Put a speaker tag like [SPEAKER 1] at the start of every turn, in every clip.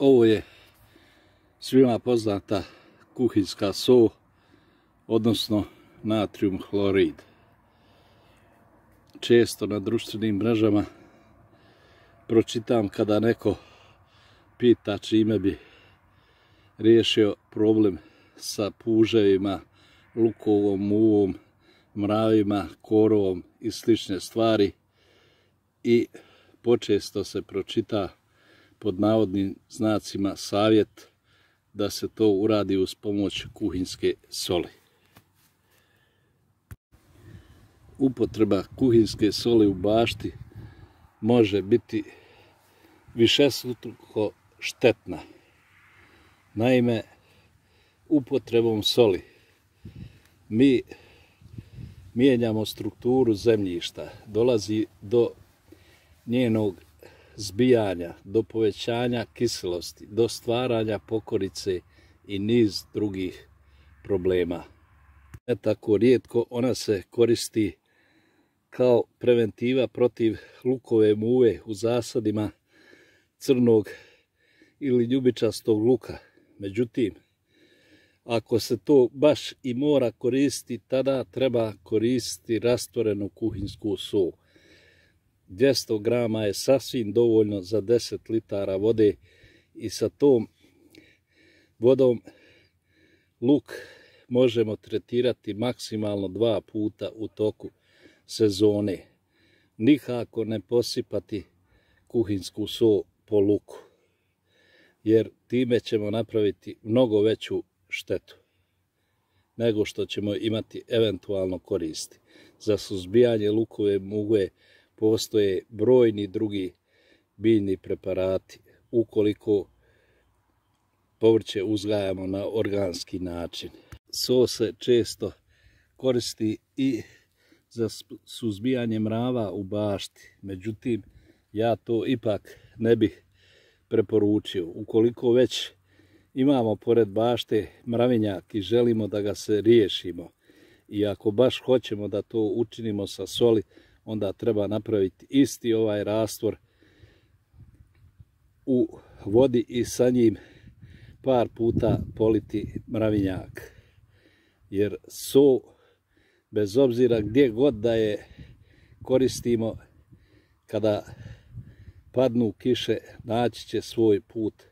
[SPEAKER 1] Ovo je svima poznata kuhinska so, odnosno natrium hlorid. Često na društvenim mrežama pročitam kada neko pita čime bi riješio problem sa puževima, lukovom, muvom, mravima, korovom i slične stvari i počesto se pročita pod navodnim znacima savjet da se to uradi uz pomoć kuhinske soli. Upotreba kuhinske soli u bašti može biti višestruko štetna. Naime, upotrebom soli mi mijenjamo strukturu zemljišta, dolazi do njenog zbijanja, do povećanja kiselosti, do stvaranja pokorice i niz drugih problema. Ne tako rijetko ona se koristi kao preventiva protiv lukove muve u zasadima crnog ili ljubičastog luka. Međutim, ako se to baš i mora koristiti, tada treba koristiti rastvorenu kuhinsku sol. 200 grama je sasvim dovoljno za 10 litara vode i sa tom vodom luk možemo tretirati maksimalno dva puta u toku sezone. Nikako ne posipati kuhinsku so po luku, jer time ćemo napraviti mnogo veću štetu nego što ćemo imati eventualno koristi. Za suzbijanje lukove mugue postoje brojni drugi biljni preparati ukoliko povrće uzgajamo na organski način. So se često koristi i za suzbijanje mrava u bašti, međutim ja to ipak ne bih preporučio. Ukoliko već imamo pored bašte mravinjak i želimo da ga se riješimo i ako baš hoćemo da to učinimo sa soli, onda treba napraviti isti ovaj rastvor u vodi i sa njim par puta politi mravinjak. Jer so, bez obzira gdje god da je koristimo, kada padnu kiše, naći će svoj put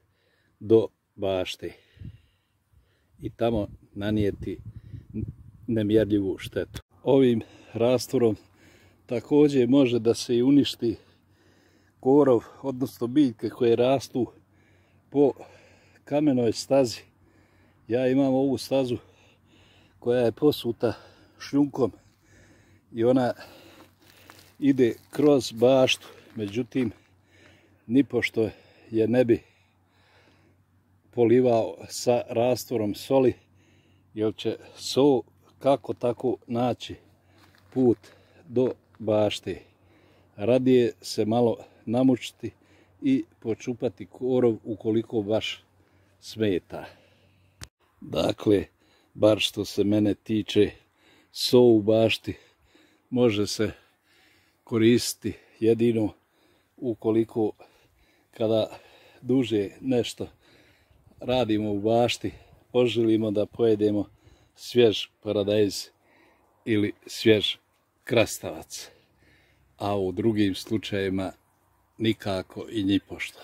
[SPEAKER 1] do bašte i tamo nanijeti nemjerljivu štetu. Ovim rastvorom također može da se uništi korov, odnosno biljke koje rastu po kamenoj stazi. Ja imam ovu stazu koja je posuta šljunkom i ona ide kroz baštu, međutim, nipošto je ne bi polivao sa rastvorom soli, jer će so kako tako naći put do bašte. Radije se malo namučiti i počupati korov ukoliko baš smeta. Dakle, bar što se mene tiče, so u bašti može se koristiti jedino ukoliko kada duže nešto radimo u bašti, poželimo da pojedemo svjež paradajz ili svjež krastavac, a u drugim slučajevima nikako i ni pošto.